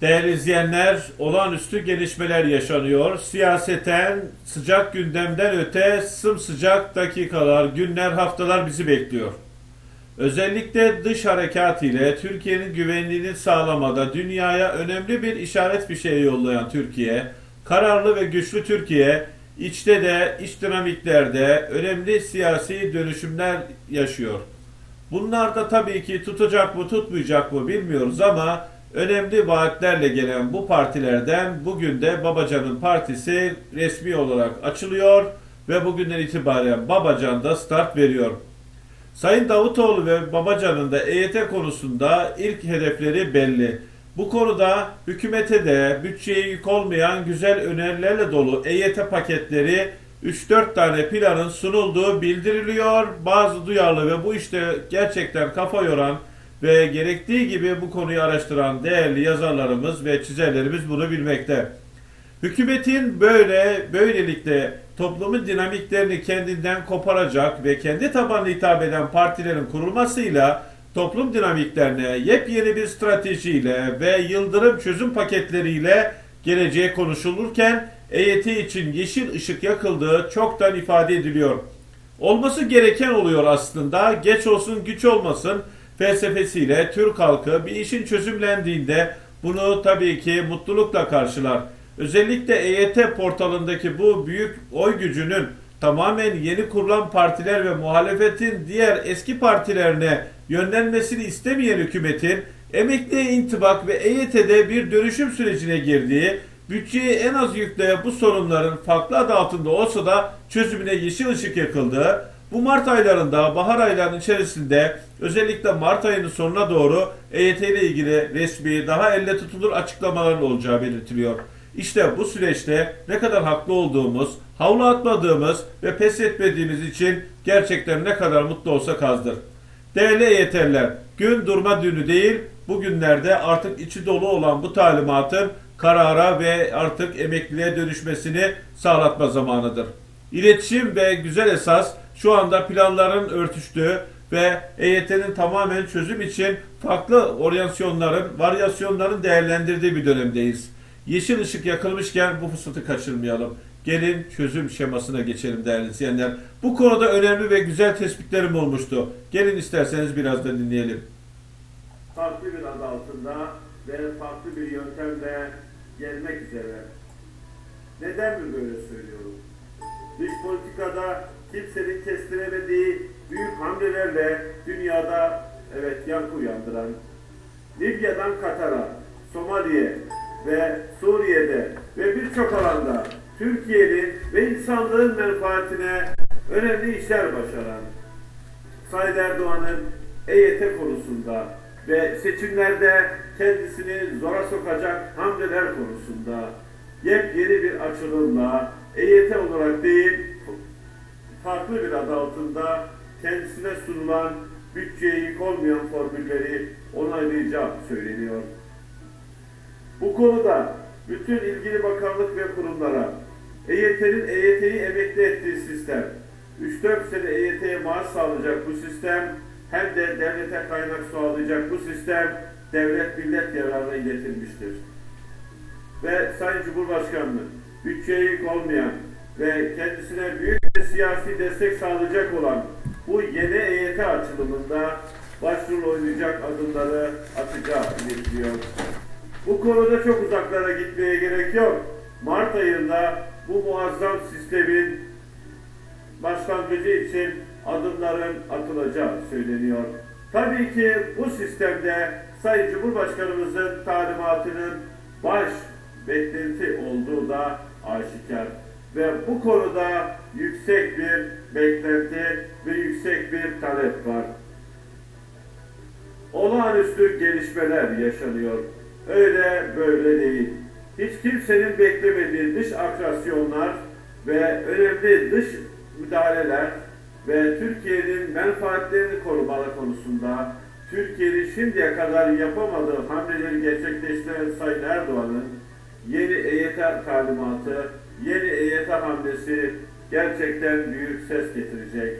Değerli izleyenler, olağanüstü gelişmeler yaşanıyor. Siyaseten sıcak gündemden öte sımsıcak dakikalar, günler, haftalar bizi bekliyor. Özellikle dış harekat ile Türkiye'nin güvenliğini sağlamada dünyaya önemli bir işaret bir şey yollayan Türkiye, kararlı ve güçlü Türkiye, içte de iç dinamiklerde önemli siyasi dönüşümler yaşıyor. Bunlar da tabii ki tutacak mı tutmayacak mı bilmiyoruz ama önemli vaatlerle gelen bu partilerden bugün de Babacan'ın partisi resmi olarak açılıyor ve bugünden itibaren Babacan da start veriyor. Sayın Davutoğlu ve Babacan'ın da EYT konusunda ilk hedefleri belli. Bu konuda hükümete de bütçeye yük olmayan güzel önerilerle dolu EYT paketleri 3-4 tane planın sunulduğu bildiriliyor. Bazı duyarlı ve bu işte gerçekten kafa yoran ve gerektiği gibi bu konuyu araştıran değerli yazarlarımız ve çizerlerimiz bunu bilmekte. Hükümetin böyle böylelikle toplumun dinamiklerini kendinden koparacak ve kendi tabanına hitap eden partilerin kurulmasıyla toplum dinamiklerine yepyeni bir stratejiyle ve yıldırım çözüm paketleriyle geleceğe konuşulurken EYT için yeşil ışık yakıldığı çoktan ifade ediliyor. Olması gereken oluyor aslında. Geç olsun güç olmasın felsefesiyle Türk halkı bir işin çözümlendiğinde bunu tabii ki mutlulukla karşılar. Özellikle EYT portalındaki bu büyük oy gücünün tamamen yeni kurulan partiler ve muhalefetin diğer eski partilerine yönlenmesini istemeyen hükümetin emekliye intibak ve EYT'de bir dönüşüm sürecine girdiği, bütçeyi en az yükleyen bu sorunların farklı adı altında olsa da çözümüne yeşil ışık yakıldığı, bu Mart aylarında, bahar aylarının içerisinde özellikle Mart ayının sonuna doğru EYT ile ilgili resmi, daha elle tutulur açıklamaların olacağı belirtiliyor. İşte bu süreçte ne kadar haklı olduğumuz, havlu atmadığımız ve pes etmediğimiz için gerçekten ne kadar mutlu olsak azdır. Değerli EYT'liler, gün durma dünü değil, bugünlerde artık içi dolu olan bu talimatın karara ve artık emekliliğe dönüşmesini sağlatma zamanıdır. İletişim ve güzel esas şu anda planların örtüştüğü ve EYT'nin tamamen çözüm için farklı oryansiyonların, varyasyonların değerlendirdiği bir dönemdeyiz. Yeşil ışık yakılmışken bu fırsatı kaçırmayalım. Gelin çözüm şemasına geçelim değerli izleyenler. Bu konuda önemli ve güzel tespitlerim olmuştu. Gelin isterseniz biraz da dinleyelim. Farklı bir adı altında ve farklı bir yöntemle gelmek üzere. Neden mi böyle söylüyorum? Dış politikada kimsenin kestiremediği büyük hamlelerle dünyada evet yankı uyandıran Libya'dan Katar'a, Somali'ye ve Suriye'de ve birçok alanda Türkiye'nin ve insanlığın menfaatine önemli işler başaran Sayın Erdoğan'ın EYT konusunda ve seçimlerde kendisini zora sokacak hamleler konusunda yepyeni bir açılımla EYT olarak değil farklı bir adı altında kendisine sunulan bütçeye yük olmayan formülleri onaylayacağı söyleniyor. Bu konuda bütün ilgili bakanlık ve kurumlara EYT'nin EYT'yi emekli ettiği sistem, 3-4 sene EYT'ye maaş sağlayacak bu sistem, hem de devlete kaynak sağlayacak bu sistem devlet millet yararına iletilmiştir. Ve Sayın Cumhurbaşkanı bütçeye yük olmayan ve kendisine büyük bir siyasi destek sağlayacak olan bu yeni EYT açılımında başrol oynayacak adımları atacağı iletiliyor. Bu konuda çok uzaklara gitmeye gerek yok. Mart ayında bu muazzam sistemin başlangıcı için adımların atılacağı söyleniyor. Tabii ki bu sistemde Sayın Cumhurbaşkanımızın talimatının baş beklenti olduğu da aşikar. Ve bu konuda yüksek bir beklenti ve yüksek bir talep var. Olağanüstü gelişmeler yaşanıyor. Öyle böyle değil. Hiç kimsenin beklemediği dış akrasyonlar ve önemli dış müdahaleler ve Türkiye'nin menfaatlerini korumalı konusunda Türkiye'nin şimdiye kadar yapamadığı hamleleri gerçekleştiren Sayın Erdoğan'ın yeni EYT talimatı, yeni EYT hamlesi gerçekten büyük ses getirecek.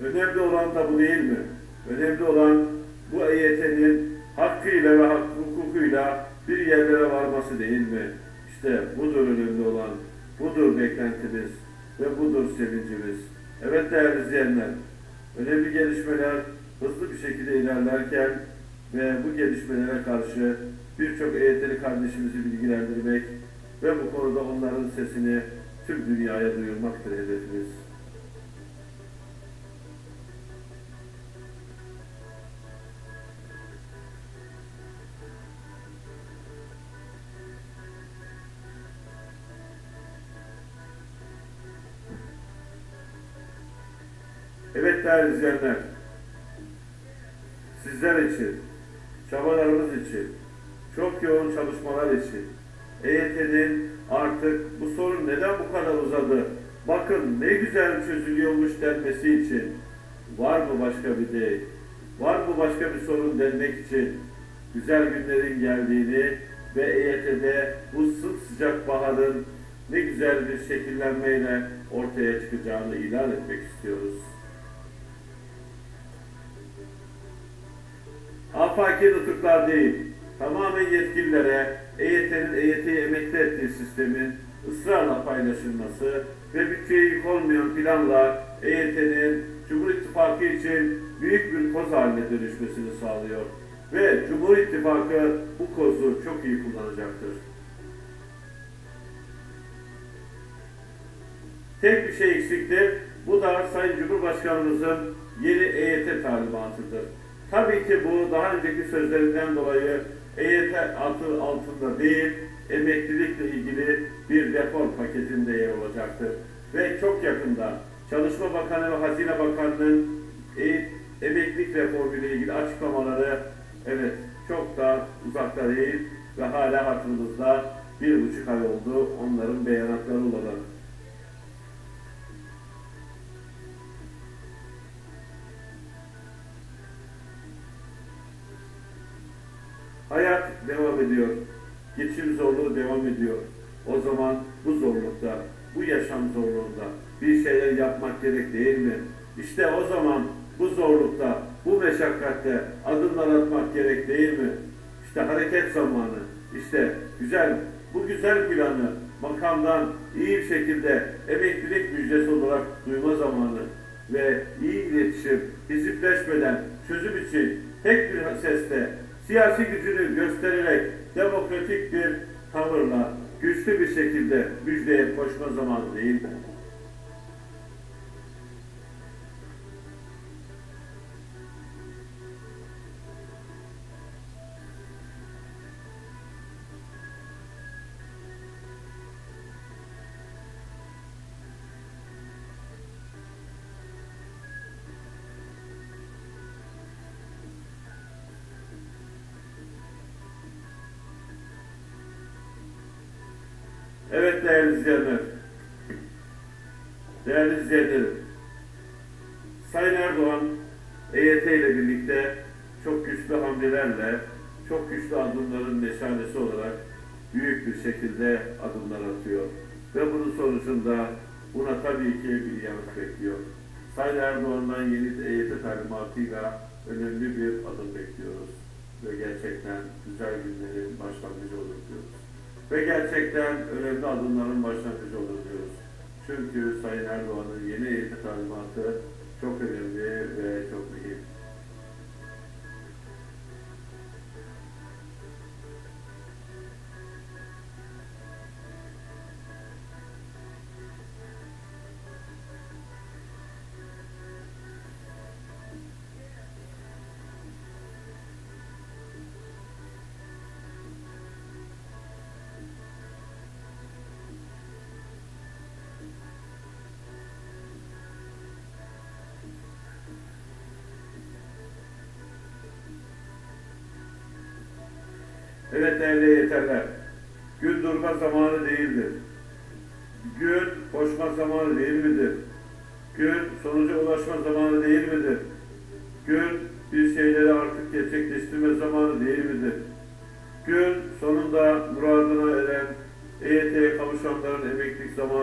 Önemli olan da bu değil mi? Önemli olan bu EYT'nin hakkıyla ve hak hukukuyla bir yerlere varması değil mi? İşte budur önemli olan, budur beklentimiz ve budur sevincimiz. Evet değerli izleyenler, önemli gelişmeler hızlı bir şekilde ilerlerken ve bu gelişmelere karşı birçok EYT'li kardeşimizi bilgilendirmek ve bu konuda onların sesini tüm dünyaya duyurmaktır hedefimiz. Evet değerli izleyenler, sizler için, çabalarımız için, çok yoğun çalışmalar için, EYT'nin artık bu sorun neden bu kadar uzadı, bakın ne güzel çözülüyormuş denmesi için, var mı başka bir değil, var mı başka bir sorun denmek için, güzel günlerin geldiğini ve EYT'de bu sıcak baharın ne güzel bir şekillenmeyle ortaya çıkacağını ilan etmek istiyoruz. Afaki nutuklar değil, tamamen yetkililere EYT'nin EYT'yi emekli ettiği sistemin ısrarla paylaşılması ve bütçeye yük olmayan planla EYT'nin Cumhur İttifakı için büyük bir koz haline dönüşmesini sağlıyor. Ve Cumhur İttifakı bu kozu çok iyi kullanacaktır. Tek bir şey eksiktir. Bu da Sayın Cumhurbaşkanımızın yeni EYT talimatıdır. Tabii ki bu daha önceki sözlerinden dolayı EYT adı altında değil, emeklilikle ilgili bir reform paketinde yer olacaktır. Ve çok yakında Çalışma Bakanı ve Hazine Bakanı'nın e, emeklilik reformu ile ilgili açıklamaları evet çok da uzakta değil ve hala hatırımızda bir buçuk ay oldu onların beyanatları olarak. Ediyor. Geçim zorluğu devam ediyor. O zaman bu zorlukta, bu yaşam zorluğunda bir şeyler yapmak gerek değil mi? İşte o zaman bu zorlukta, bu meşakkatte adımlar atmak gerek değil mi? İşte hareket zamanı, işte güzel, bu güzel planı makamdan iyi bir şekilde emeklilik müjdesi olarak duyma zamanı ve iyi iletişim, hizipleşmeden çözüm için tek bir sesle siyasi gücünü göstererek demokratik bir tavırla güçlü bir şekilde müjdeye koşma zamanı değil Evet değerli izleyenler, değerli izleyenlerim, Sayın Erdoğan EYT ile birlikte çok güçlü hamlelerle, çok güçlü adımların meşalesi olarak büyük bir şekilde adımlar atıyor. Ve bunun sonucunda buna tabii ki bir yanıt bekliyor. Sayın Erdoğan'dan yeni EYT talimatıyla önemli bir adım bekliyoruz. Ve gerçekten güzel günlerin başlangıcı olur diyoruz. Ve gerçekten önemli adımların başlangıcı olur diyoruz. Çünkü Sayın Erdoğan'ın yeni eğitim talimatı çok önemli Evet değerli yeterler. Gün durma zamanı değildir. Gün koşma zamanı değil midir? Gün sonuca ulaşma zamanı değil midir? Gün bir şeyleri artık gerçekleştirme zamanı değil midir? Gün sonunda muradına eren EYT'ye kavuşanların emeklilik zamanı